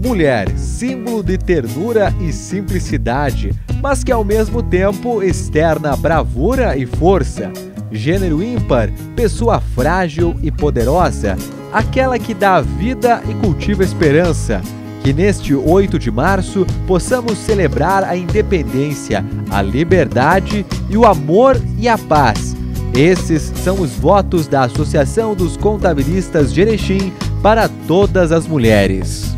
Mulher, símbolo de ternura e simplicidade, mas que ao mesmo tempo externa bravura e força. Gênero ímpar, pessoa frágil e poderosa, aquela que dá vida e cultiva esperança. Que neste 8 de março possamos celebrar a independência, a liberdade e o amor e a paz. Esses são os votos da Associação dos Contabilistas de Erechim para todas as mulheres.